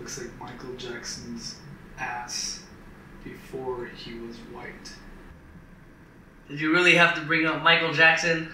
looks like Michael Jackson's ass before he was white. Did you really have to bring up Michael Jackson?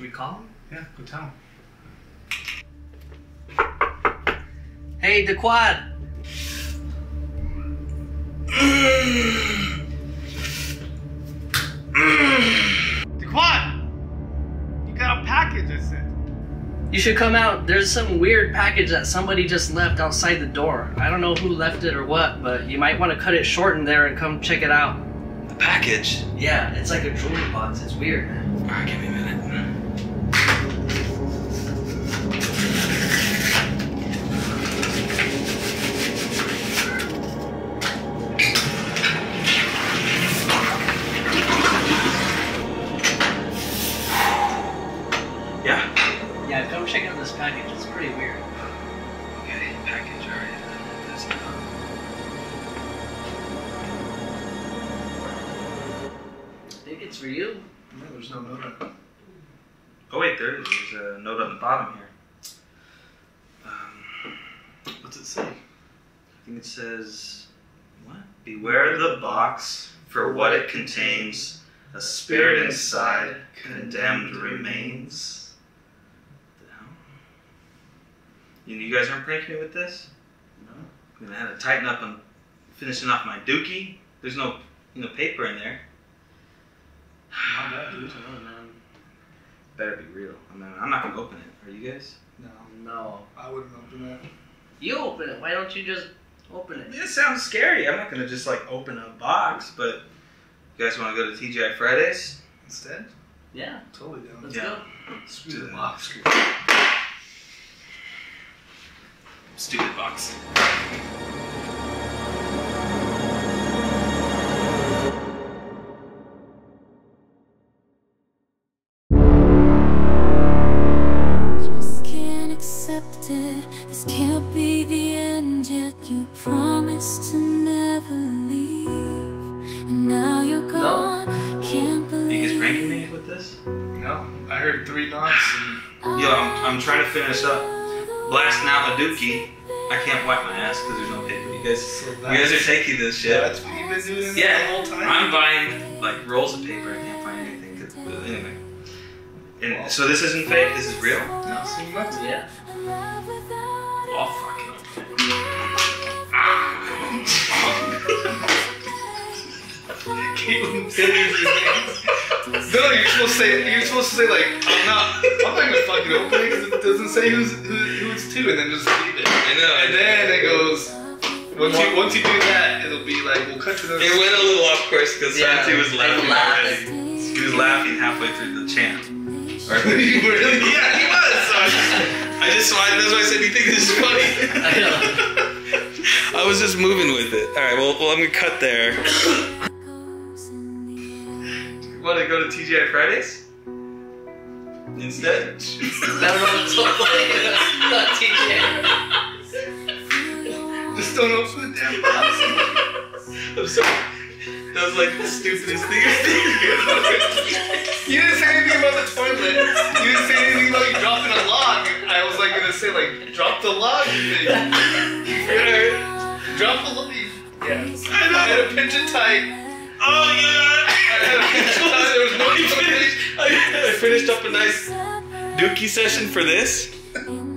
Should, we call him? yeah, go tell him. Hey, the quad. You got a package I said. You should come out. There's some weird package that somebody just left outside the door. I don't know who left it or what, but you might want to cut it short in there and come check it out. Package. Yeah, it's like a jewelry box. It's weird. Alright, give me a minute. Mm-hmm. For you. No, there's no note on it. Oh wait, there is. There's a note on the bottom here. Um, What's it say? I think it says, "What? Beware the box, for what it contains. A spirit inside, condemned remains." The hell? You, you guys aren't pranking me with this? No. I'm gonna have to tighten up on finishing off my dookie. There's no, you know, paper in there. Not that, dude. Oh, man. Better be real. I mean, I'm not gonna open it. Are you guys? No, No. I wouldn't open that. You open it. Why don't you just open it? It sounds scary. I'm not gonna just like open a box, but you guys want to go to TGI Fridays? Instead, Yeah, totally down. let's Yeah. go. Screw the box. Stupid box. This can't be the end yet. You promised to never leave, and now you're gone. Can't Are you guys believe. pranking me with this? No, I heard three knots and Yo, I'm, I'm trying to finish up blasting out my dookie. I can't wipe my ass because there's no paper. You guys, so you guys are taking this shit. That's what you've been doing Yeah, the whole time? I'm buying like rolls of paper. I can't find anything. 'cause- but anyway, and so this isn't fake. This is real. No, so you left it. Yeah. I'll fucking open it. Caitlin fingers your. No, you're supposed to say you're supposed to say like I'm not I'm not gonna fucking open it because it doesn't say who's who, who it's to and then just leave it. I know. And then it goes once you once you do that it'll be like we'll cut to the It went a little off course because Yeah, Santi was laughing already. He was laughing halfway through the chant. Or, really? yeah, he was. So I just, I just that's why I said, "Do you think this is funny?" I know. I was just moving with it. All right, well, well I'm gonna cut there. Want to go to TGI Fridays instead? I don't know what's so funny. Not TJ. Just don't open the damn box. I'm sorry. That was like the stupidest thing. I think. You didn't say anything about the toilet. Drop the log thing. Drop the log. Yeah. I had to pinch it tight. oh yeah. I had to pinch it tight. There was no I finished, I, I finished up a nice dookie session for this. In